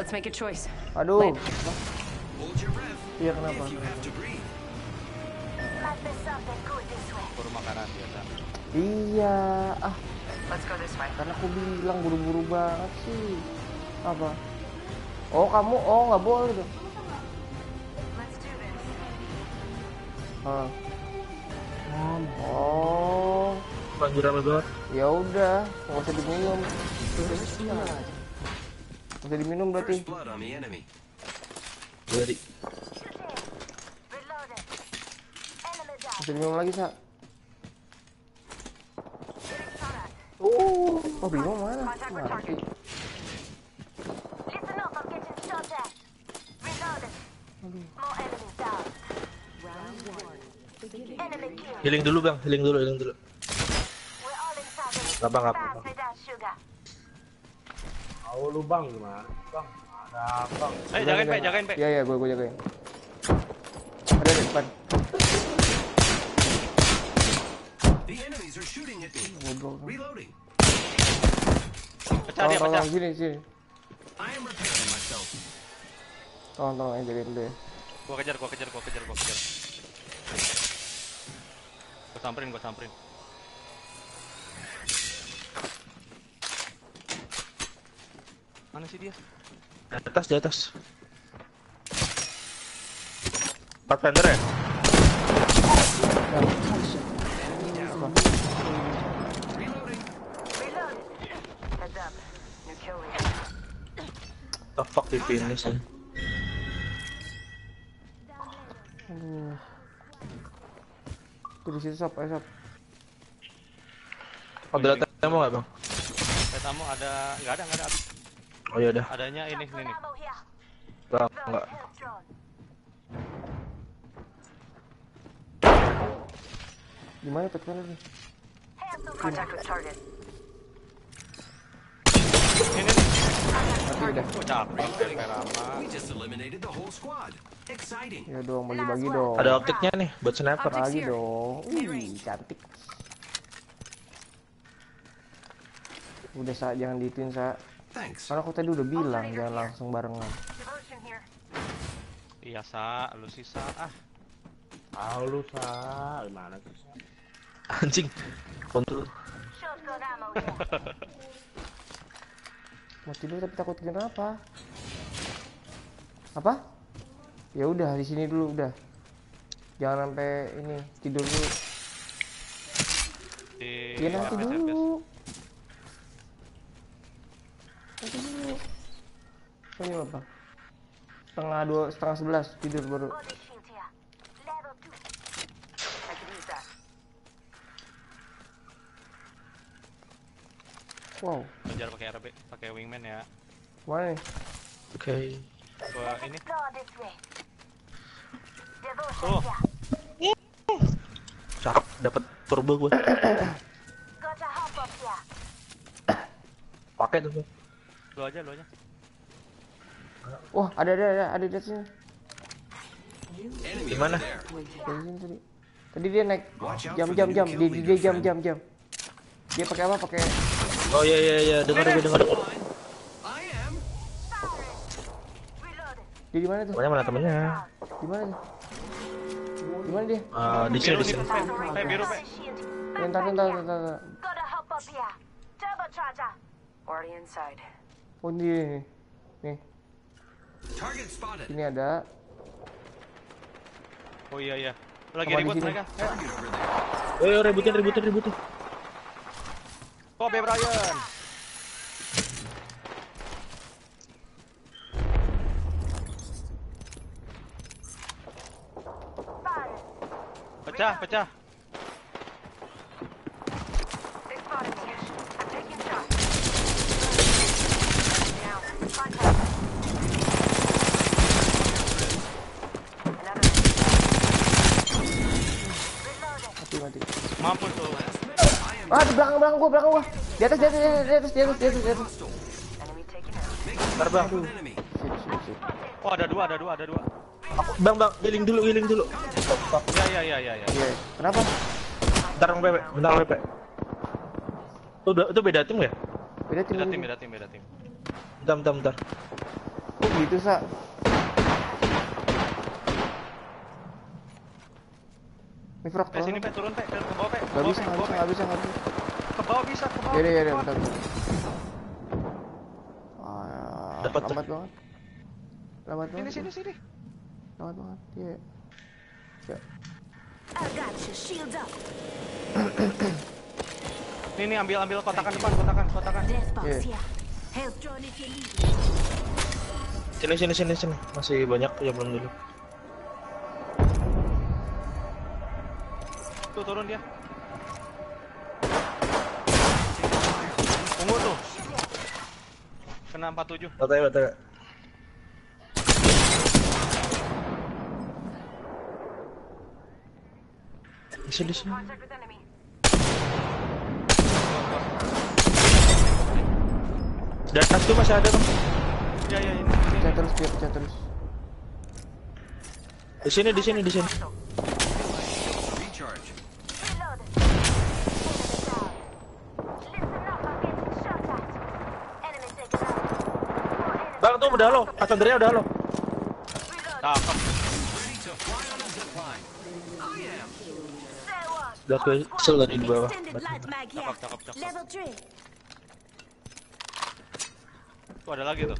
Let's make a choice. Aduh. Iya kenapa? Buru makanan biasa. Iya. Ah, Let's go this way. karena aku bilang buru-buru banget sih. Apa? Oh kamu, oh nggak boleh dong. Ah. Oh, Anjir rame banget. ya udah, nggak usah diminum. Nggak usah diminum berarti. Jadi. Usah diminum lagi sa. Oh, oh bingung mana? Mati. Healing dulu bang, healing dulu, healing dulu. We're all Tahu lu bang gimana? Bang, ada bang. Eh, jagain, Pe, jagain, Pe. Iya iya, gue gue jagain. Ada di depan. The enemies are shooting at me. Ngobrol. Reloading. Pecah dia, pecah. tolong sini sini. I am repairing myself. Tolong tolong aja jagain dulu ya. Gua kejar, gua kejar, gua kejar, gua kejar. Gua samperin, gua samperin. Mana sih dia? Di atas, di atas. Pathfinder ya? The fuck di finish ya. Aduh. Tuh di situ sap, ayo sap. Ada ammo nggak bang? Eh, tamu ada enggak ada, enggak ada. Oh iya dah. Adanya ini, ini nih. Drone, enggak. drone. Gimana pet mana nih? Ini udah. Ya dong, bagi-bagi dong. Ada optiknya nih buat sniper. Here. dong. Wih, cantik. Udah sa, jangan diituin sa. Thanks. Karena aku tadi udah bilang jangan langsung barengan. Iya, Sa, lu sih Sa. Ah, Tahu lu sa, gimana sih? Anjing. Kontrol. Mau tidur tapi takut kenapa? Apa? Ya udah di sini dulu udah. Jangan sampai ini tidur dulu. di Ya nanti dulu. Nanti dulu. Oh, Ini apa? Setengah dua, setengah sebelas tidur baru. Body shield here. Level 2. I can use that. Wow, Kejar pakai RB, pakai wingman ya. nih? Oke. Gua ini Oh. here. Cakep, dapat turbo here. Pakai tuh. Lu aja, lu aja. Wah, ada ada ada ada di sini. Di mana? tadi. Tadi dia naik jam jam jam dia dia jam jam jam. Dia pakai apa? Pakai Oh iya iya iya, dengar dengar dengar. Dia di mana tuh? Temannya mana temennya? Di mana tuh? Di mana dia? Ah, di sini di sini. Pe, biru. Ya, Entar entar entar. entar. Got a hop up here. Turbocharger. Already inside. Oh ini nih. Nih, Target spotted. sini ada. Oh iya iya. Lagi Apa ribut mereka. Ayo. Target over there. Eh, ributin ributin ributin. Kobe Bryant. Fire. Pecah, pecah. Ah, di belakang belakang gua, belakang gua. Di atas, di atas, di atas, di atas, di atas, di atas, di atas. Hostile. Enemy taken out. Bentar bang. An enemy. Sip, sip, sip. Oh, ada dua, ada dua, ada dua. Aku, bang bang, healing dulu healing dulu. Iya, iya, iya, iya, iya. Iya. Kenapa? Bentar bang Pepe, bentar Pepe. Itu, itu beda tim ya? Beda tim. Beda beda tim, beda tim, beda tim. Bentar bentar bentar. Kok gitu, Sa? Ini frag Pe sini pe turun pe ke ke bawah pe. Gak bawah, bisa, gak ke bawah, bisa, gak bisa, gak bisa. Ke bawah bisa, ke bawah. Yaudah, yaudah, bawah. bentar. Ah, Dapat, lambat banget. Lambat Sini banget. sini sini. Lambat banget. Iya. Ya. I got you. Shields up. Nih nih ambil ambil kotakan depan, kotakan, kotakan. Yeah. Sini sini sini sini. Masih banyak ya belum dulu. Tuh turun dia. Tunggu tuh. Kena 47. Batai batai. Di sini di sini. Di atas tuh masih ada dong. Ya ya ini. Pecah terus, pecah terus. Di sini di sini di sini. udah lo, Kasandernya udah lo. Cakep. Udah ke di bawah. Tuh ada lagi tuh.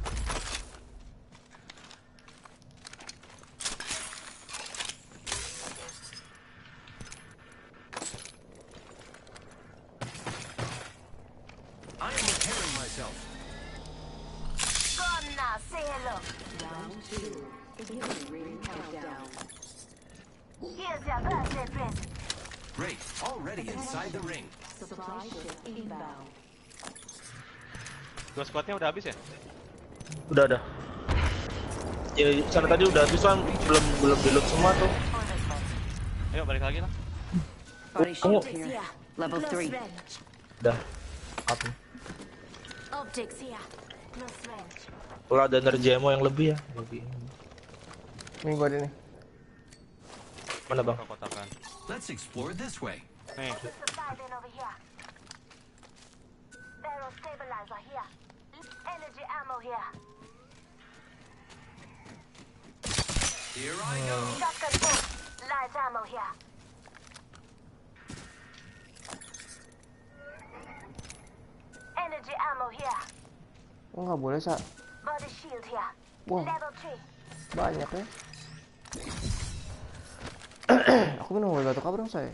Great. Already inside the ring. Dua squadnya udah habis ya? Udah ada. Ya sana tadi udah habis kan belum belum loot semua tuh. Ayo balik lagi lah. Body Oh. Level Close 3. range. Udah. Apa? Optics here. Kalau ada energi ammo yang lebih ya. Lebih. Nih gua ada nih. Mana bang? Ke kotakan. Let's explore this way. Nih, Supply here. Barrel stabilizer here. Energy ammo here. Here I go. Shotgun bolt. Light ammo here. Energy ammo here. Oh, nggak boleh, Sa. Body shield here. Wah, Level 3. banyak ya. Aku minum obat batuk apa dong, saya?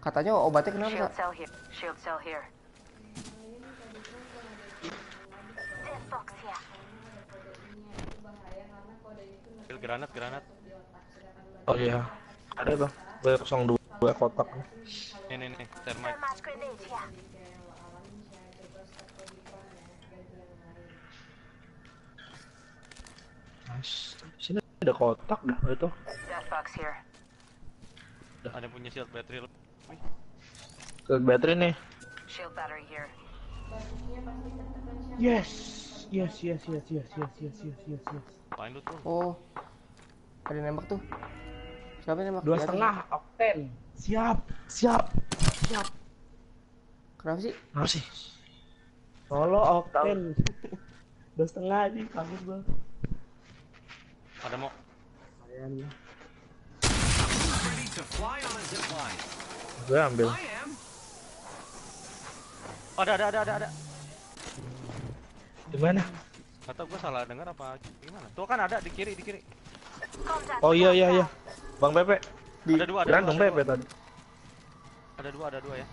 Katanya obatnya kenapa? Shield cell here. Shield cell here. Granat, granat. Oh iya. Ada bang. Gue kosong dua kotak. Nih nih nih, thermite. Thermite grenade here. Nice. Sini ada kotak dah itu. Here. Ada yang punya shield battery lebih. Ke baterai nih. Shield battery here. Yes. Yes, yes, yes, yes, yes, yes, yes, yes, yes. Apain lu tuh? Oh, ada yang nembak tuh. Siapa nembak? Dua setengah, okten. Siap, siap, siap. Kenapa sih? Apa sih? Solo okten. Dua setengah aja, bagus banget. Ada mau Lumayan lah. Ready to fly on a zip line. Gue ambil. I am. Oh, ada ada ada ada ada. Di mana? Atau gua salah dengar apa gimana? Tuh kan ada di kiri di kiri. Oh iya iya iya. Bang Pepe. Ada dua, ada dua. dong Ada Pepe dua, tadi. ada dua, ada dua ya.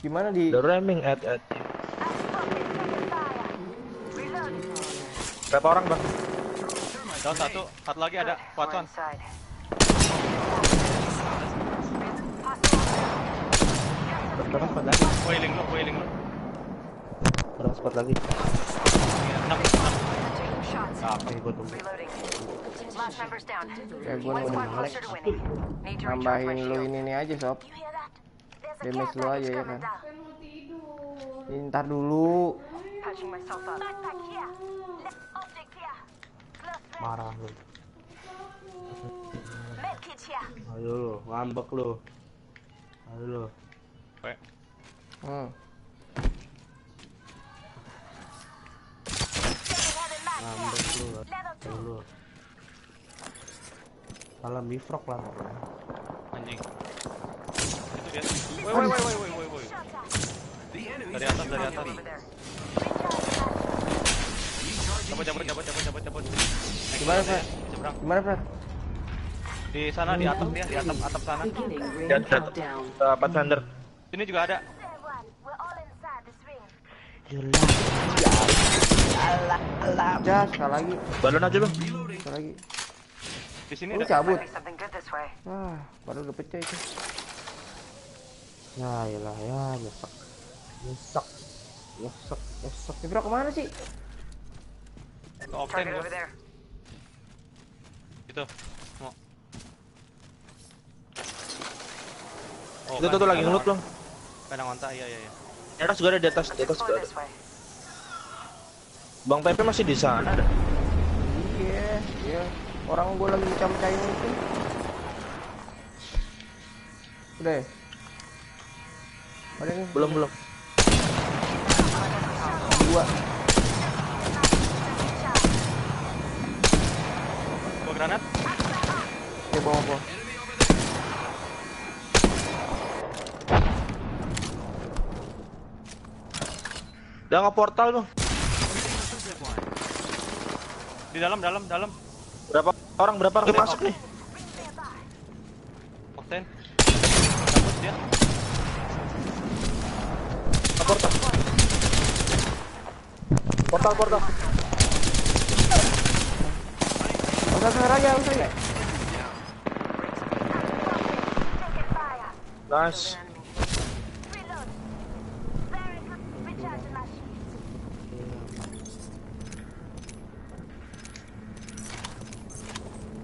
Gimana di? The ramming at at. Berapa orang bang? Down satu, satu lagi ada kuat Watson. Berapa spot lagi? Wailing lu, wailing lu. Berapa spot lagi? Enam, enam. Sampai gue tunggu. Kayak gue nunggu Alex. Nambahin lu ini nih aja sob. Damage lu aja ya kan. Ini ntar dulu. Patching myself up. Backpack here marah lu. Ayo lu ngambek lu. Ayo lu. Oke. hmm. ngambek lu. Ayo lu. Salah mifrok lah anjing. Itu dia. Woi woi woi woi woi woi dari atas dari atas. Cabut cabut cabut cabut cabut cabut. Gimana, Fred? Seberang. Gimana Fred? Di sana di atap dia, di atap atap sana. Lihat. countdown. Uh, Pathfinder. Sini juga ada. Ya, sekali lagi, Balon aja bang. sekali lagi. Di sini ada. cabut. Wah, baru udah pecah itu. Ya iyalah ya nyesek. Nyesek. Nyesek, nyesek. Ibra ke mana sih? Gua. over there. Itu. Mau. Oh, Itu tuh, tuh lagi ngelut bang. Kandang onta, iya iya iya. Di atas juga ada, di atas, di atas juga ada. Bang Pepe masih di sana ada. Iya, iya. Orang gua lagi mencam-cain itu. Udah ya? Ada nih, Belum belum. dua. Granat. Ya, bawa bawa. Udah nggak portal bang. Di dalam dalam dalam. Berapa orang berapa orang yang masuk nih? Dia. Ke portal. Portal portal.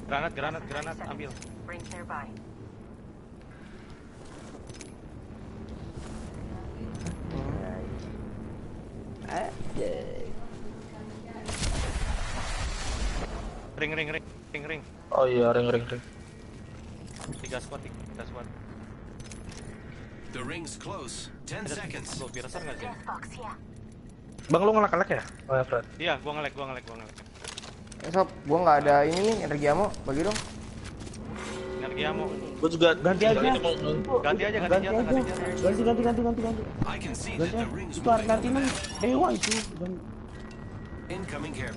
Granat granat granat ambil. Rings nearby. Ring ring ring ring ring. Iya ring ring ring. Tiga squad tiga squad. The ring's close. Ten seconds. Lo piercer nggak sih? Bang lu ngelak-ngelak ya? Oh ya Fred. Iya, gua ngelek gua ngelek gua ngelek. Eh, sob, gua nggak ada ini nih, energi ammo. Bagi dong. Energi ammo. Gua juga Ganti aja. Ganti aja ganti Ganti aja. ganti. Ganti ganti ganti ganti ganti. I can see Ganti ring's Itu nanti moving. mah dewa itu.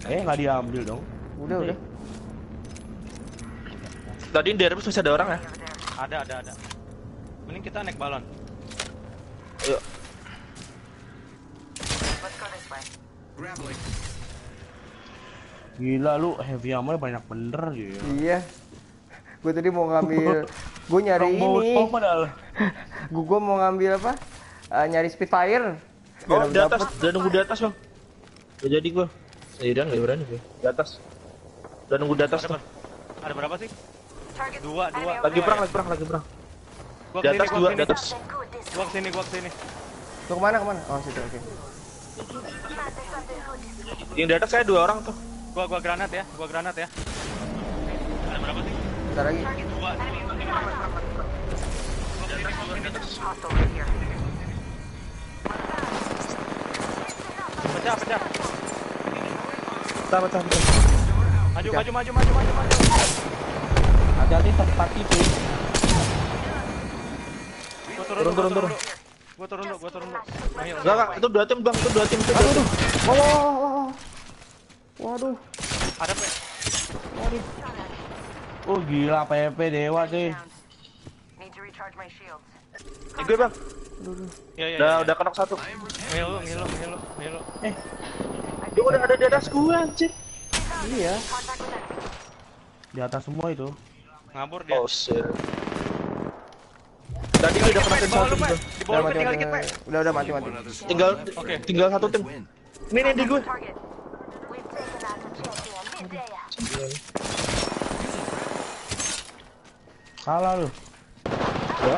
Eh nggak diambil dong. Udah, udah. Tadi di Airbus masih ada orang ya? Ada ada ada. Mending kita naik balon. Ayo. Grappling. Gila lu heavy ammo banyak bener gitu. Iya. Gue tadi mau ngambil, gue nyari ini. padahal. Gue gua mau ngambil apa? Eh, nyari Spitfire. Oh di atas, udah nunggu di atas bang. Udah jadi gua. Sendirian nggak berani gue. Di atas. Udah nunggu di atas Ada, tuh. ada berapa sih? Dua, dua. Lagi perang, lagi perang, lagi perang. Gua Di ke sini, atas gua dua, di atas. Gua ke sini, gua ke sini. Lu ke mana ke mana? Oh situ, oke. Way. Yang di atas saya dua orang tuh. Gua gua granat ya, gua granat ya. Ada berapa sih? Bentar lagi. Dua. Pecah, pecah. Pecah, pecah, pecah. Maju, maju, maju, maju, maju, maju. Hati-hati tempat itu. Gua Turun, turun, gua turun. dulu. Gua turun dulu, gua turun dulu. Enggak, enggak, itu dua tim bang, itu dua tim, itu dua tim. Wah, wah, wah, wah. Waduh. Ada pe. Oh gila PP dewa shields. Eh, gue bang, Iya, iya, udah iya. udah kenok satu. Mahil lu, mahil lu. Dia udah ada di atas gue anjir. Iya. Di atas semua itu. Ngabur dia. Oh shit. Tadi udah Di bawah satu. Di Udah bawah lu, tinggal dikit, mati. Udah, udah mati, mati. Tinggal Oke. tinggal satu tim. Ini nih di gue. Salah lu. Ya.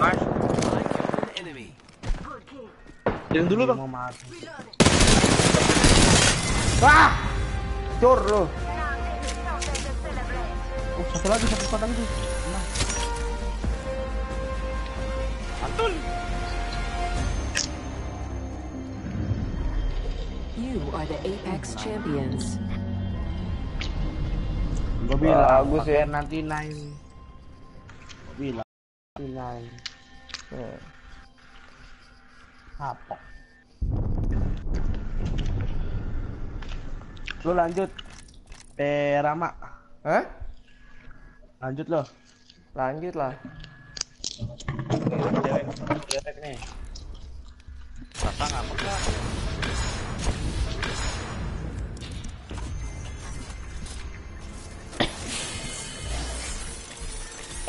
Nice. Jalan dulu bang. Mau mati. Wah! Cur lu. Oh satu lagi satu squad lagi tuh. Nah. You are the Apex champions. Gue bilang Bagus ya. nanti nine. Gue bilang nanti nine. Hmm. Kapok. Lu lanjut. Eh Rama, Hah? lanjut lo. Lanjut lah. Cewek, nih.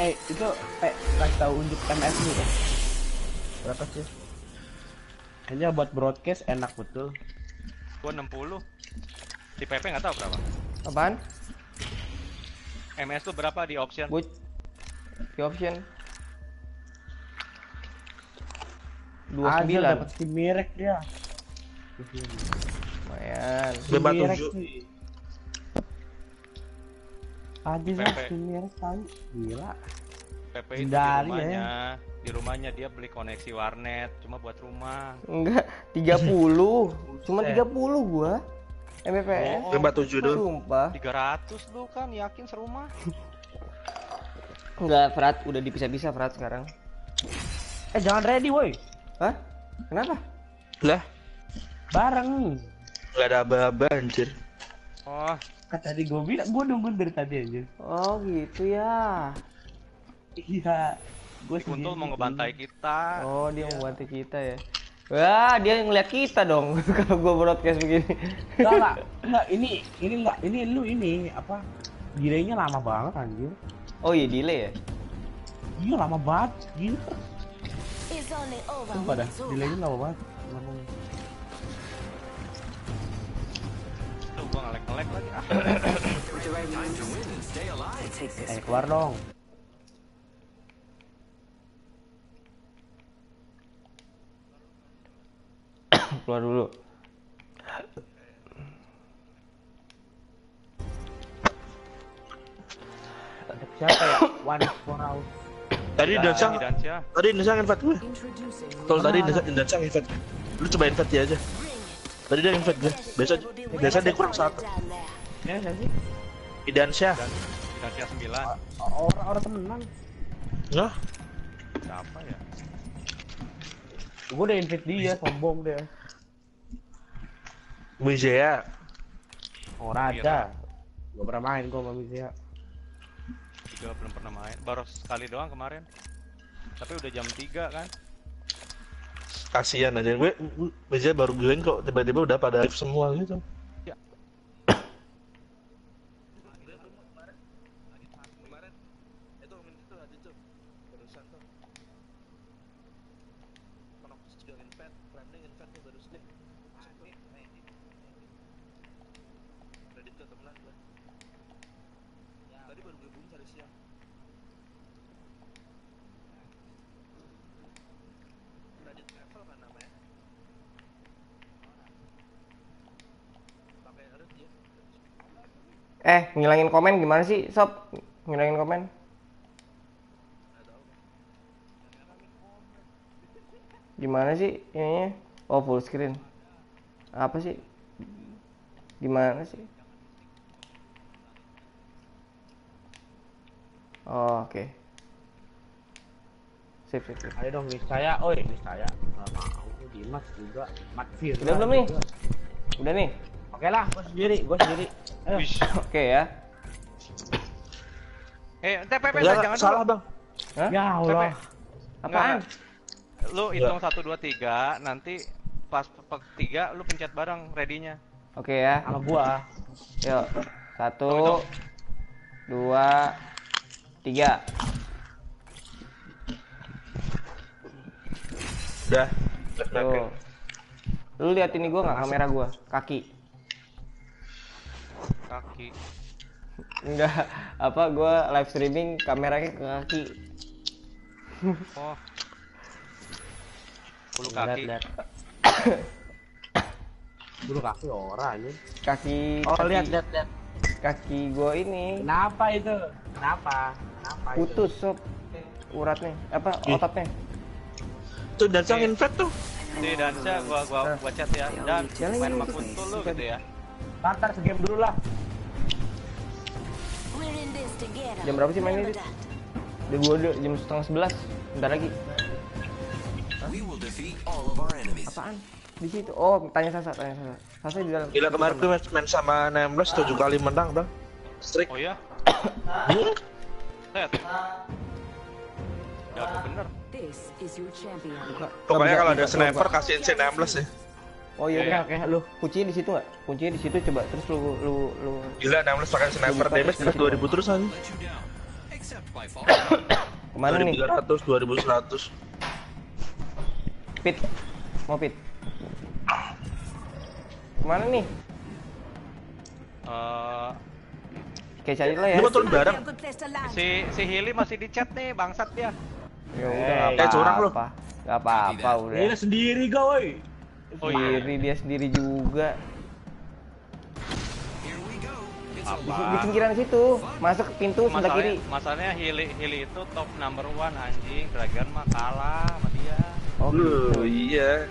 Eh itu eh kasih tahu unjuk MS nih ya. Berapa sih? Hanya buat broadcast enak betul. Gua 60. Di PP nggak tahu berapa. Apaan? MS tuh berapa di option? Gue di option dua Anjir, sembilan dapat skin mirek dia. lumayan mirek tujuh. Anjir PP. skin mirek kali. Gila. PP itu di Hindari ya. rumahnya. Di rumahnya dia beli koneksi warnet cuma buat rumah. enggak 30 cuma 30 gua Mbps Oh. Lima tujuh dulu. sumpah 300 lu kan yakin serumah? enggak Frat udah dipisah-pisah Frat sekarang Eh jangan ready woi. Hah? kenapa? Lah, Bareng. nggak ada aba-aba anjir. Oh, Kan tadi gue bilang gue nungguin dari tadi aja. oh gitu ya Iya. Gue Kuntul mau ngebantai kita. oh dia mau bantu kita ya Wah, dia ngeliat kita dong kalau gua broadcast begini. Enggak, enggak, enggak, ini ini enggak, ini lu ini apa? Delaynya lama banget anjir. Oh iya delay ya? Iya lama banget, gila. It's only over Sumpah dah, delaynya lama banget. Lama. Tuh gua ngelek-ngelek lagi. Ah. Eh keluar dong. Keluar dulu. Ada siapa ya? One for out. Tadi Dansang, tadi Dansang invite gue. Kalau tadi Dansang invite. Lu coba invite dia aja. Tadi dia invite gue. Biasa biasa dia kurang satu. Ya, sih? Idansya. Dan Dansya 9. Orang-orang temenan. Nah, Siapa ya? Gue udah invite dia, sombong dia. Mizea. Oh, Raja. Gak pernah main gue sama Mizia. Juga belum pernah main. Baru sekali doang kemarin. Tapi udah jam 3 kan? Kasihan aja gue. Mizea baru join kok tiba-tiba udah pada live semua gitu. Eh, ngilangin komen gimana sih, Sob? Ngilangin komen? Gimana sih ininya? Oh, full screen. Apa sih? Gimana sih? Oh, oke. Sip, sip, sip. Ayo dong, saya. Oi, saya. Gak mau. Dimas juga. Mat Firman Udah belum nih? Udah nih. Oke lah, gue sendiri, gue sendiri. Oke ya. Eh, TPP Enggak, jangan salah dulu. bang. Hah? Ya Allah. Apaan? Lu hitung 1 2 3, nanti pas pek 3 lu pencet bareng ready-nya. Oke ya. Sama gua. Yuk. Satu, dua, tiga. Udah. Tuh. Lu lihat ini gua nggak kamera gua? Kaki. Kaki. Enggak, apa gua live streaming kameranya ke kaki. Oh. Bulu kaki. lihat. Dulu kaki ora ini. Kaki Oh, kaki, lihat, lihat, lihat. kaki gua ini Kenapa itu? Kenapa? Kenapa itu? putus sob uratnya apa Ih. ototnya Tuh Dansang invite tuh. Di Dansa gua gua gua chat ya. Dan Jalan, main sama jalan. kuntul lu gitu ya. Ntar segame dulu lah. Jam berapa sih mainnya. Di gua udah jam setengah sebelas. Bentar lagi. Apaan? Di situ. Oh, tanya Sasa, tanya Sasa. Sasa di dalam. Gila kemarin gue main, sama 16 7 kali menang bang. Streak. Oh iya. Hmm? Set. Jago bener. This is your champion. Pokoknya kalau ada sniper kasihin si 16 ya. Oh iya, Iya, oke, oke. Lu kuncinya di situ nggak? Kuncinya di situ coba terus lu lu lu Gila 16 pakai sniper damage di situ. 2000 terus aja. Ke mana nih? 2300, 2100. Pit. Mau pit. Ke mana nih? Eh Kayak cari lah ya. Ini betul bareng. Si si Hili masih di chat nih, bangsat dia. Ya udah Eh, curang lu. apa-apa. Nggak apa-apa udah. Ini sendiri gak woi. Oh iya. Sendiri dia sendiri juga. Di, pinggiran situ. Masuk pintu sebelah Masalahnya, kiri. masalahnya Hili Hili itu top number one anjing. Dragon mah kalah sama dia. Oh, gitu. iya.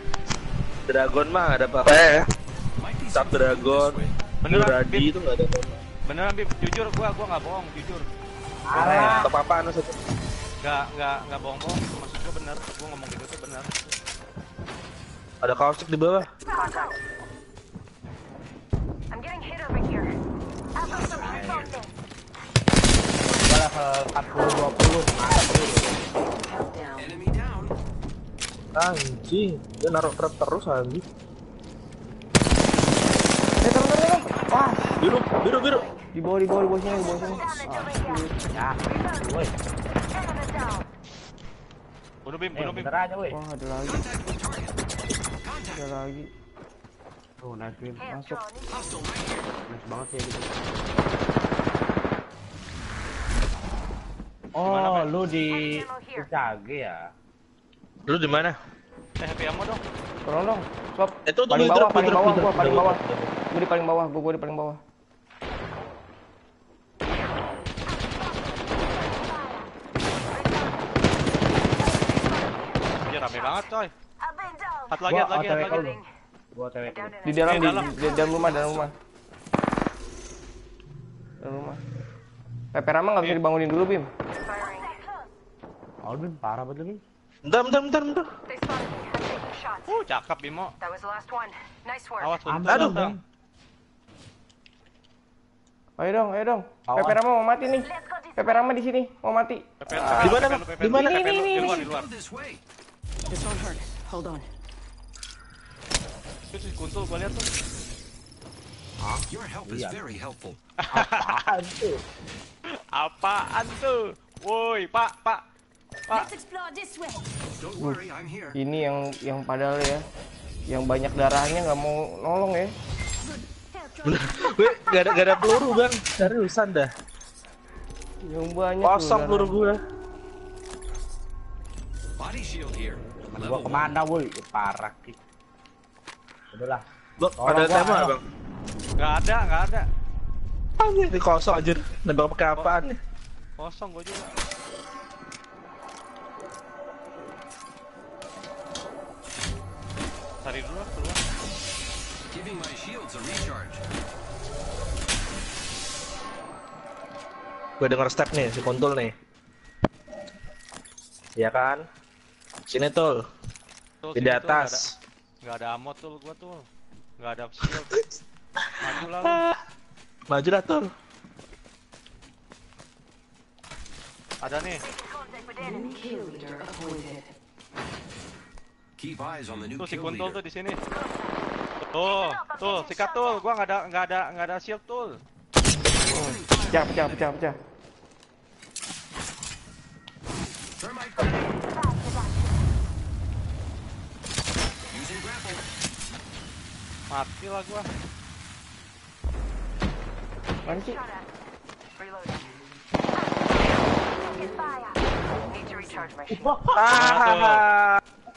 Dragon mah ada apa ya? something Dragon. Beneran, Duradi itu nggak ada apa Beneran Bib, jujur gua gua nggak bohong, jujur. Alah. Top apaan lu satu? Nggak nggak nggak bohong-bohong. Maksud gua bener. Gua ngomong gitu tuh bener. Some help on this. Gua level 40 20. Mantap bro. Countdown. Enemy down. Anjing, dia naruh trap terus anjing. Eh, turun, turun. Wah, Biru, biru, biru. di bawah, di bawah, di bawah sini, di bawah sini. Here. Ya. Woi. Bunuh Bim, Eh, bunuh Bim. bener aja woi. Wah, ada lagi, ada lagi. Tuh, nice win. Masuk. Nice banget ya gitu. Oh, lu di. Cage ya? Lu di mana? Eh, happy ammo dong. Tolong dong, stop. Itu tuh paling di bawah, drop, paling drop, bawah, gua paling bawah. Gua di paling bawah, gua, gua di paling bawah. Dia rame banget, coy. Satu lagi, satu lagi, OTW satu lagi. Gua in Di dalam, Eh, di, dalam. di dalam rumah, dalam rumah. Dalam rumah. Pepe Rama nggak bisa dibangunin dulu, Bim. Oh, Bim, parah betul Bim. Bentar, bentar, bentar, bentar. Uh, cakep Bimo. Awas, Aduh. Ayo dong, ayo dong. Pepe Rama mau mati nih. Pepe Rama di sini, mau mati. Di mana, Di mana? Ini, ini, Di luar, ini. Kuntul gua lihat tuh. Your help is very helpful. Apaan tuh? Apaan tuh? Woi, Pak, Pak. Pak, worry. Ini yang yang padahal ya, yang banyak darahnya nggak mau nolong ya. Gue gak ada, gak ada peluru bang. Seriusan dah. Yang banyak Kosong peluru gue. Body shield here. Gua ke mana woi? Parah ki. Udahlah. Tolong ada tema ayo. bang. nggak ada, nggak ada. Anjir, ini kosong anjir. Nembak pakai apaan nih? Kosong gua juga. Cari dulu, keluar. Giving my shields a recharge. Gue denger step nih, si kontul nih. Iya kan? Sini tuh, Tuh, di sini tuh atas. Nggak ada, ammo tuh gua tuh. Nggak ada shield. Maju lah. Ah, Maju dah tuh. Ada nih. Keep eyes on the new Tuh si kill kuntul tuh di sini. Tuh, tuh, sikat tuh. Gua nggak ada, nggak ada, nggak ada shield tuh. Pecah, pecah, pecah, pecah. Mati lah gua. Mana sih? Shot at. Reloading. Taking fire. Need to recharge my shield.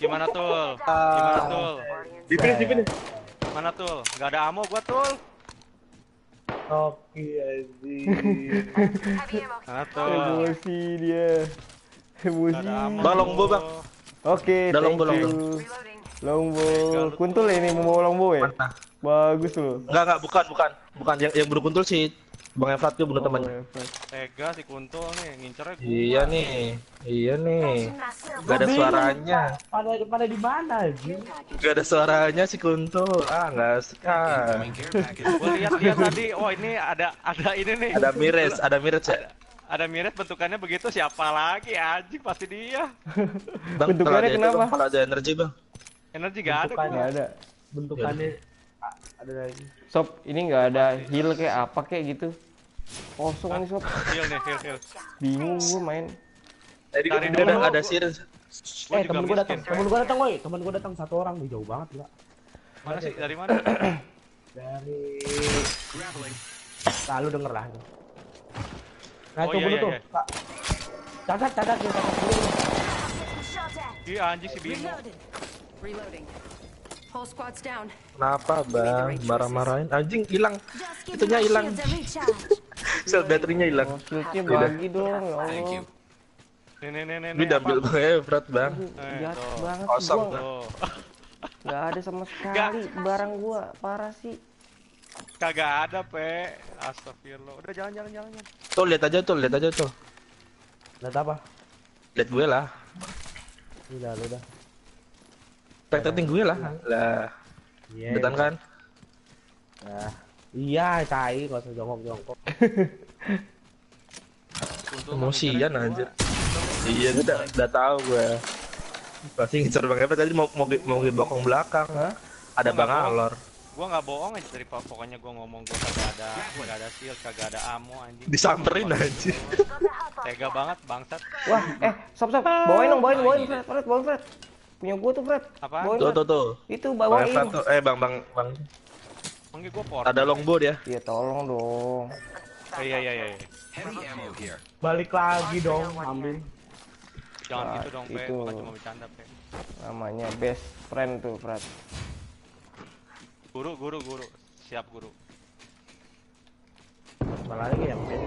Gimana tuh? Gimana tuh? di sini, di sini. Mana tuh? Nggak ada ammo gua tuh. Oke ammo. Mana tuh? Emosi dia. Emosi. ada ammo. Bang. Oke, thank you. Longbow. Kuntul ya ini mau bawa longbow ya? Mana? Bagus loh. Enggak enggak bukan bukan bukan yang yang berkuntul sih Bang Efrat tuh bunuh Oh, temannya. Tega si Kuntul nih, ngincernya gua. Iya nih, iya nih. Gak ada suaranya, Pada pada di mana sih? gak ada suaranya si Kuntul. Ah nggak suka. Gua lihat-lihat tadi, oh ini ada ada ini nih. Ada Mires, ada Mires ya. Ada mirip bentukannya begitu siapa lagi anjing pasti dia. Bang, Bentukannya kenapa? Kalau ada energi bang. Energi gak ada Bentukannya. ada. Bentukannya ada lagi. Sob, ini nggak ada heal kayak apa kayak gitu. Kosong nih sob. Heal nih, heal heal. Bingung gue main. Tadi kan ada ada. Gua eh temen gua datang, temen gua datang woi, temen gua datang satu orang nih jauh banget gila. Mana sih? Dari mana? Dari Grappling. Nah, lu denger lah. Nah, Oh, tuh iya, bunuh iya, tuh. iya. Cacat, cacat, cacat. Iya anjing si Bimo. Reloaded. Reloading. Whole squad's down. Kenapa bang? Marah-marahin. Anjing hilang. Itunya hilang. Sel baterainya hilang. Oh, shieldnya bagi dong, ya. Allah. Nih nih nih nih. Ini double apa? bang bang. Eh, Jahat banget Kosong, gua. Tuh. Nggak ada sama sekali barang gua. Parah sih. Kagak ada, Pe. Astagfirullah. Udah jalan jalan jalan. Tuh lihat aja tuh, lihat aja tuh. Lihat apa? Lihat gue lah. Udah, lu udah. Tek-teking gue lah. Lah, Iya. detan kan? Nah. Iya, tai kalau usah jongkok-jongkok. Untung Emosian anjir. Iya, gue udah, udah tahu gue. Pasti ngincer bang Efrat tadi mau mau mau di bokong belakang. Hah? Ada bang. Alor. Gua nggak bohong aja dari pokoknya gua ngomong gua kagak ada kagak ada shield, kagak ada ammo anjing. Disamperin anjir. Tega banget bangsat. Wah, eh, sob sob, bawain dong, bawain, bawain, Fred, Fred, bawain, Fred. Punya gua tuh, Fred. Apaan? Bawain, Tuh Fred. tuh tuh. Itu Bang bawain. Tuh, eh bang bang bang. Manggil gua port. Ada longbow dia. Iya, tolong dong. Iya iya iya. iya. Balik lagi dong, ambil. Jangan Ah, gitu dong, Pe. itu. Cuma bercanda, Pe. Namanya best friend tuh, Fred. Guru, guru, guru. Siap, guru. Malah lagi ya, mungkin.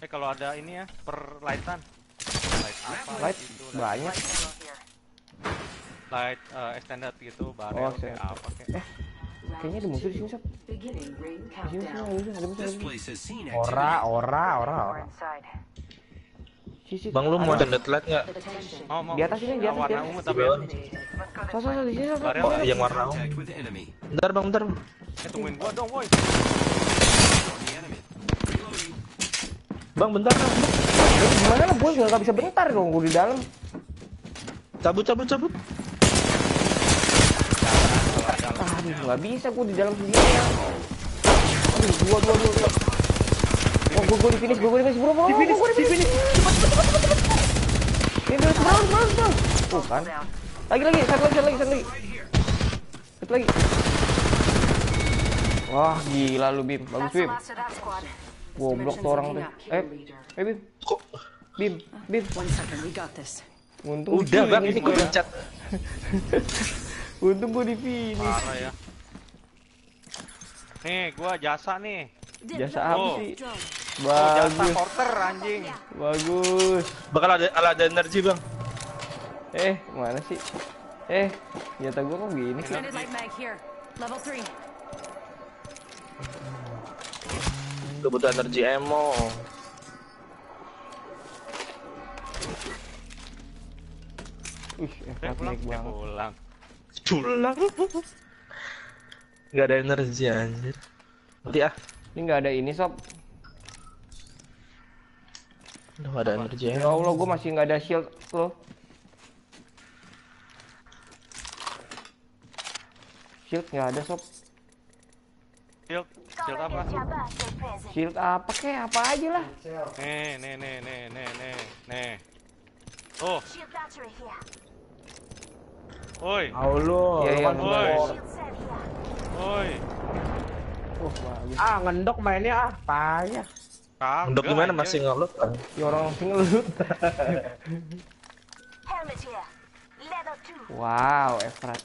Eh kalau ada ini ya, perlightan. Light banyak. Light eh, extended gitu, Oh, barel kayak extended. apa kayak. Kayaknya ada musuh di sini, sob. Di sini, sini, countdown. ada musuh, Ora, ora, ora, ora. Sisi. Bang lu mau ada. extended light nggak? Attention. Mau mau. Di atas ini, di atas, warna di ungu Di tapi bawah. Let's go So, this so, so, di sini, sob. Oh, yang warna ungu. Bentar bang, bentar. eh, tungguin gua dong, woi. Bang, bentar bang. Gimana lah, gue nggak bisa bentar dong, gue di dalam. Cabut, cabut, cabut. Aduh, nggak bisa gue di dalam sendirian. Aduh, dua, dua, dua, dua. Oh, gue, gue di finish, gue, gue di finish, bro, bro, bro, gue di finish. Ini terus, bro, bro, bro. Tuh kan. Lagi, lagi, satu lagi, satu lagi, satu lagi. Satu lagi. Wah, gila lu, Bim. Bagus, Bim. Goblok tuh orang tuh. Eh, eh, Bim. Kok Bim, Bim. One second, we got this. Untung udah bang, ini gue gua pencet. Untung gue di finish. Parah ya. Nih, gua jasa nih. Jasa apa Oh. sih? Oh, jasa Bagus, porter anjing. bagus. Bakal ada ada energi bang. Eh, mana sih? Eh, jatah gua kok gini sih? Level 3. Gue butuh energi ammo. Wih, Eh, efek pulang, naik eh, banget. pulang. Pulang. Gak ada energi anjir. Nanti ah. Ini nggak ada ini sob. Udah gak ada energi Ya ammo. Allah, gua masih nggak ada shield loh. Shield nggak ada sob. Shield, shield apa? Shield apa kek? Apa aja lah. Nih, nih, nih, nih, nih, nih, nih. Oh, Shield battery here. woi, Au lu, lu woi, support. Shield cell here. woi. Oh, bagus. Ah, ngendok mainnya ah, payah. Kagak. Untuk gimana masih ngelut? kan? Ya orang ngelut. Leather 2. wow, Efrat.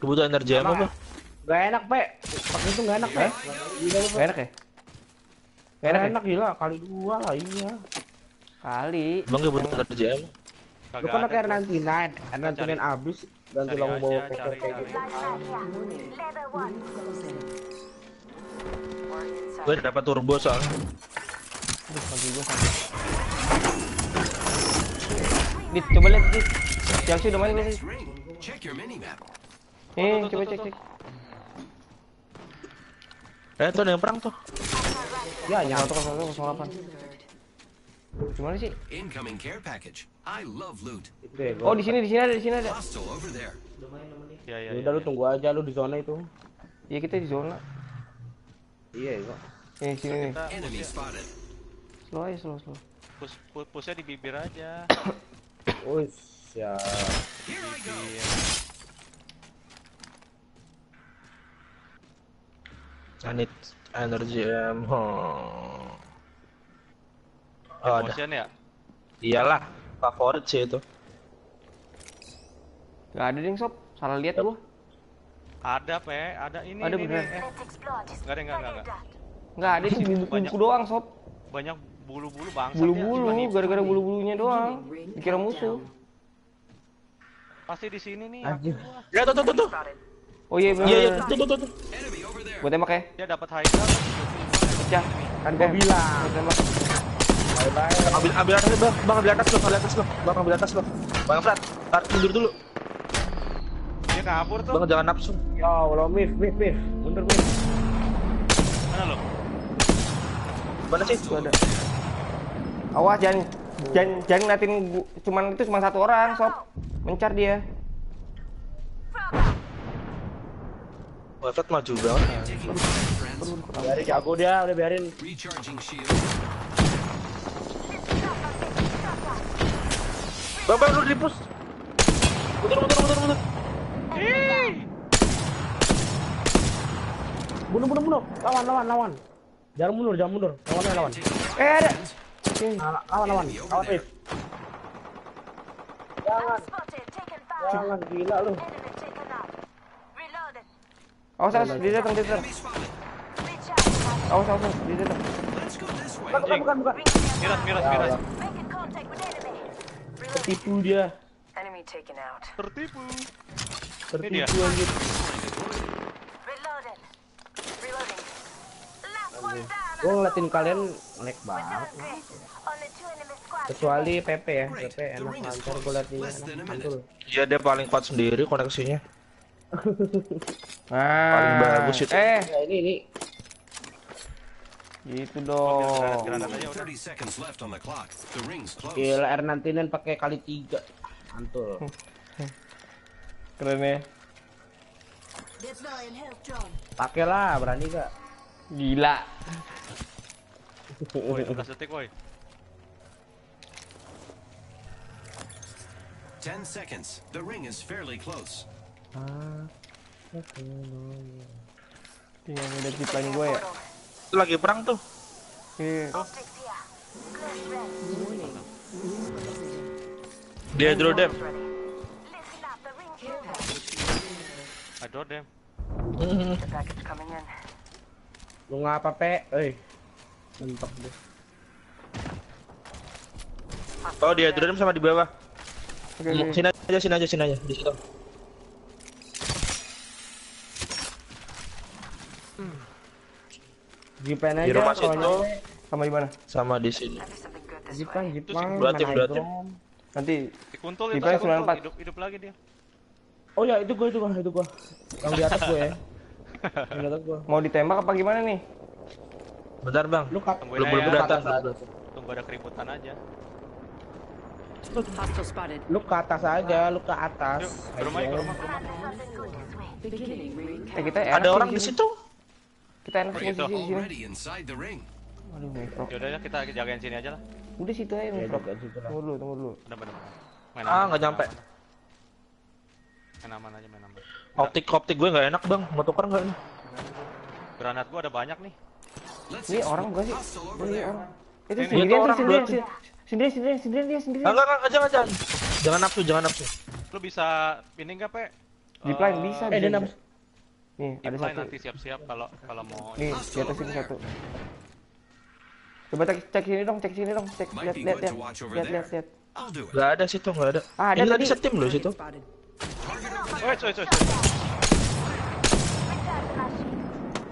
Gue butuh energi bang. Gak enak, Pe. Pakai itu gak enak, Pe. Gila lu. Gak enak ya? Gak enak, ya? enak gila, kali dua lah, iya. Kali. Emang gak butuh kerja emang? Lu kan pakai R99, R99 abis ganti Cari long bawa cari, kayak gitu. Gue dapat turbo soalnya. Aduh, kaki gua sakit. Dit, coba lihat dit. Yang sih. Check your minimap. Eh, coba cek cek. Eh tuh ada yang perang tuh. Ya nyala. 108. Gimana sih? Incoming care package. I love loot. Ya, Oh, di sini di sini ada di sini ada. Ya ya. Ya ya, udah lu ya. tunggu aja lu di zona itu. Iya, kita di zona. Iya, kok. Ini sini nih. Enemy spotted. Slow aja, slow, slow. push, push, pushnya di bibir aja. Oh, siap. Here I need energy ammo. Oh, ada. Ya? Iyalah, favorit sih itu. Gak ada ding sob. Salah lihat gua. Ada pe, ada ini. Ada nih. Eh. Enggak ada, enggak, enggak, enggak. Nggak ada sih buku-buku doang sob. Banyak bulu-bulu bangsa. Bulu-bulu, gara-gara bulu-bulunya doang. Dikira musuh. Pasti di sini nih. Anjir. Ya tuh tuh tuh tuh. Oh iya Iya iya tuh tuh tuh. tuh. Gua tembak ya. Dia dapat high ground. Pecah. Kan gua bilang. Gua tembak. Bye bye. Ambil ambil atas bang, bang ambil atas lo, ambil atas lo, bang ambil atas lo. Bang Frat, tarik mundur dulu, Dia kabur tuh. bang jangan nafsu. Ya Allah, Mif, Mif, Mif. Mundur, Mif. Mana lo? Mana sih? Itu ada. Awas jangan jangan jangan ngeliatin gua. Cuman itu cuma satu orang sob. Mencar dia. Frat maju banget. Biarin jago dia, udah biarin. Bang bang lu di push. Mundur mundur mundur mundur. Bunuh, bunuh, bunuh. Lawan, lawan, lawan. Jangan mundur, jangan mundur. Lawannya lawan. Eh ada. Lawan, lawan. Lawan. Jangan, jangan gila lu. Enemy taken out. Reloaded. Awas awas dia datang dia datang. Awas awas dia datang. Bukan, bukan, bukan. Miras, miras, Ya miras. Allah, Making contact with enemy. Reloaded. Tipu dia. Enemy taken out. Tertipu. Tertipu anjir. Gua ngeliatin kalian lag banget. Kecuali PP ya. PP enak lancar gua liat dia enak. Iya dia paling kuat sendiri koneksinya. Nah. Paling bagus itu. Eh, Ya ini ini gitu dong. granat aja udah. 30 seconds left on the clock. The ring's close. gila R99 pakai kali tiga. Mantul. Keren ya. Pakai lah, berani gak? Gila. Woi, 12 detik woi. 10 seconds. The ring is fairly close. Tinggal udah zipline gue ya. Itu lagi perang tuh. Iya. Dia draw dem. Listen up. The ring's moving. I draw them. Lu ngapa, Pe? Eh. Mentok deh. Oh dia draw dem sama di bawah. Sini aja, sini aja, sini aja. Di situ. Jipan Di aja rumah kalau situ. Sama di mana? sama di sini. Way. Jipan, dua tim. Nanti Dikuntul Di itu, bawah dikuntul. 94. Hidup, hidup lagi dia. Oh ya, itu gua, itu gua, itu gua. Yang di atas gua ya. Yang di atas gua. mau ditembak apa gimana nih? Bentar bang. Lu kat Tungguin Belum belum datang. Tunggu ada keributan aja. Lu ke atas aja, lu ke atas. Yuk, ke rumah ke rumah, ke rumah. Eh kita Ada orang di situ. Kita enak sih di sini. di. Aduh. Yaudah ya kita jagain sini aja lah. Udah situ aja, Ya, situ lah. Tunggu dulu, tunggu dulu. Main Ah, nggak nyampe. Main aman aja, main aman. Optik optik gue nggak enak bang. Mau tuker nggak nih? Granat gua ada banyak nih. Ini orang bukan sih? there. orang. Itu Ini. sendirian Itu sendirian, sendirian, sendirian, sendirian dia sendirian. Enggak enggak jangan jangan. Jangan nafsu, jangan nafsu. Lu bisa ini enggak, Pe? Zipline Eh, bisa, Eh, dia nafsu. Nih, ada satu. nanti siap-siap kalau kalau mau Nih, di atas ini satu. Coba cek, cek sini dong, cek sini dong, cek lihat lihat lihat lihat lihat lihat. I'll do it. Gak ada situ, gak ada. Ah, ada Ini tadi setim loh situ. Spotted. Woi, coy, coy, coy.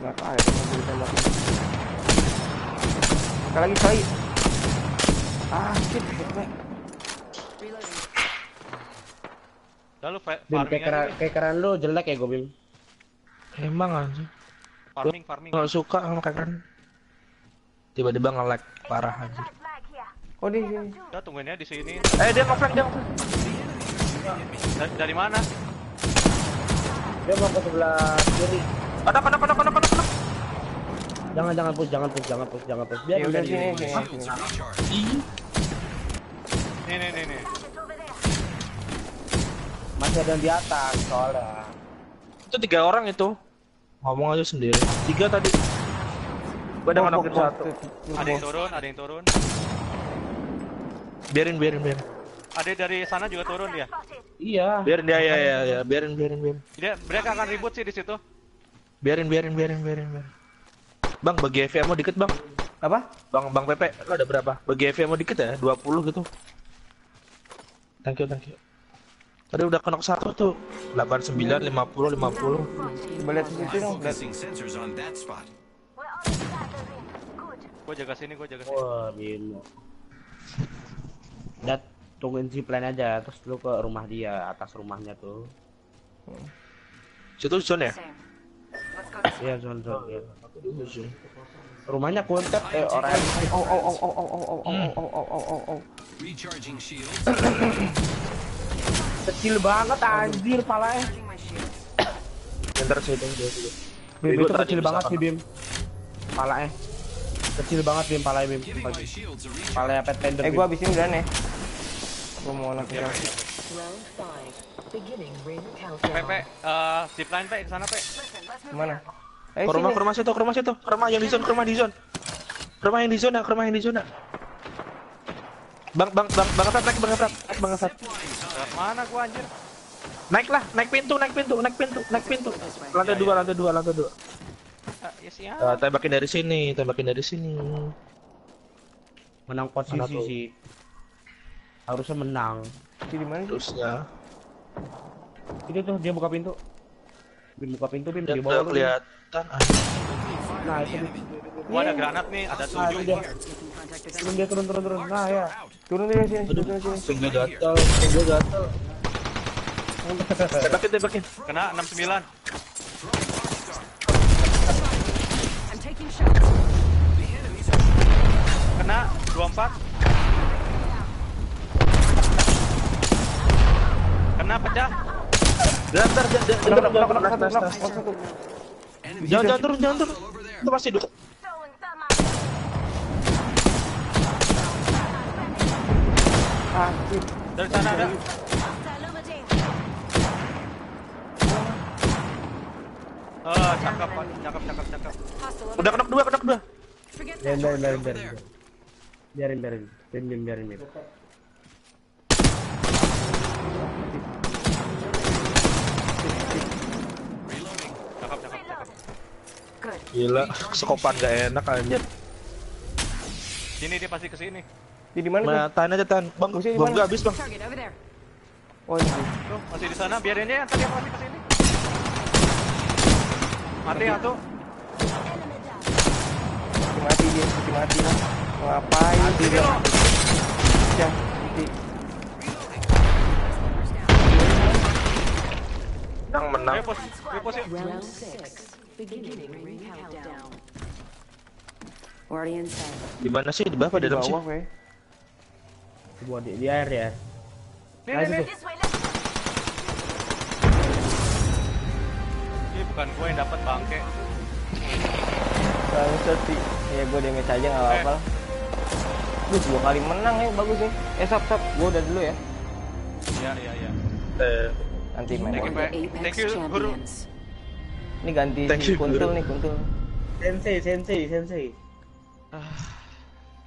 Nggak ada mobil ditembak. Sekali lagi sekali. Ah shit, headback. Reloading. Udah lu fa- Bim, farming kayak keren lu jelek ya gue Bim. Emang anjing. Farming, farming. Gak suka sama keren. Tiba-tiba nge-lag parah aja. Mag here. Oh di sini. Tungguin ya di sini. Eh dia ngeflank dia ngeflank. Dari, dari mana? Dia mau ke sebelah kiri. Ada ada ada ada ada ada. Jangan jangan push, jangan push, jangan push, jangan push. Biar Ya udah dia sini di- sini. sini. Nih, nih, nih, nih. Masih ada yang di atas soalnya. Itu tiga orang itu. Ngomong aja sendiri. Tiga tadi. Gua ada satu. Ada yang turun, ada yang turun. Biarin biarin biarin. Ada dari sana juga turun dia. Spotted. Iya. Biarin dia ya ya ya. Biarin biarin biarin. Dia mereka akan ribut sih di situ. Biarin biarin biarin biarin biarin. Bang bagi mau dikit bang. Apa? Bang Bang Pepe, lo ada berapa? Bagi mau dikit ya? 20 gitu. Thank you, thank you. Tadi udah kena satu tuh. 89, 50, 50. Coba lihat di situ dong. Lihat. Focusing sensors on that spot. Gua jaga sini, gua jaga sini. Wah, Bimo. Dat tungguin si plan aja terus lu ke rumah dia, atas rumahnya tuh. Situ zone ya? Iya, zone zone. Iya. Rumahnya kuntet eh orang Oh oh oh oh oh oh oh oh oh oh oh oh oh. Recharging shield. Kecil banget anjir palanya. Charging my shield. Ntar sih itu dia dulu. Bim itu kecil banget sih Bim. Palanya. Kecil banget Bim palanya Bim. A recharge. Palanya pet tender. Eh Bim. gua habisin udah nih. Gua mau. Beginning ring countdown. Pepe, eh zipline Pe, ke sana Pe. Mana? Eh Ke rumah, ke rumah situ, ke rumah situ. Ke rumah yang di zone, ke rumah di zone. Ke rumah yang di zona, ke rumah yang di zona. Bang, bang, bang, bang Efrat, naik, bang naik, bang Efrat. Lewat mana gua anjir? Naik lah, naik pintu, naik pintu, naik pintu, naik pintu. Lantai dua, lantai dua, lantai dua. Ah, ya siap. Eh, tembakin dari sini, tembakin dari sini. Menang posisi sih. Harusnya menang. Di mana sih? Terusnya, Itu tuh dia buka pintu. Bim buka pintu Bim udah, di bawah kelihatan. Ah, Nah, itu. Gua ada granat nih, ada Nah, tujuh. Dia. Turun dia turun turun turun. Nah, ya. Turun dari sini, turun dari sini. Sungguh gatel, sungguh gatel. Tembakin, tembakin. Kena 69. I'm taking shots. Kena 24. Kena pecah. Jangan, jangan, jangan, jangan, jangan, jangan, jangan, knock, knock, satu. Jangan, jangan turun, jangan Sakit. Sana ada. Oh, cakep, cakep, cakep, cakep. Udah kedok dua, kedok dua. Biarin, biarin, biarin, biarin. Biarin, biarin, biarin, biarin, biarin. Gila, skopan gak enak anjir. Sini dia pasti ke sini. Di di mana tuh? Nah, tahan aja tahan. Bang, Musuhnya di bom gak habis bang. Oh, ini. Tuh, masih di sana. Biarin dia yang tadi yang masih ke sini. Mati ya tuh. Mati mati dia, mati mati lah. Ngapain dia? Ya, mati. Yang menang. Ayo pos, ayo pos yuk. Round six. Beginning ring countdown. Already inside. Di mana sih? Di bawah, Di di dalam sih? bawah, weh. Di di, air ya. Nih, Nah, nih, nih. itu. Ih, bukan gue yang dapat bangke. Bangsat sih. Ya gue damage aja nggak apa-apa lah. Gue dua kali menang ya, bagus ya. Eh, sap, sap. Gue udah dulu ya. Iya, iya, iya. Eh, Nanti main. Thank you, Thank you, Guru. Ini ganti Thank si you, kuntul Guru. nih, kuntul. Sensei, sensei, sensei.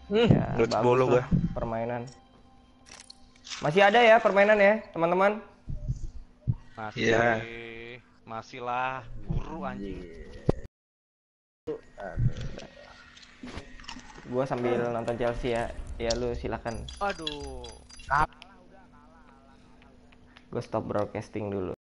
hmm, Ya, menurut lah gua. permainan. Masih ada ya permainan ya, teman-teman? Masih. Iya. Masih lah. Guru anjing. Gua sambil nonton Chelsea ya. Ya lu silakan. Aduh. Gue stop broadcasting dulu.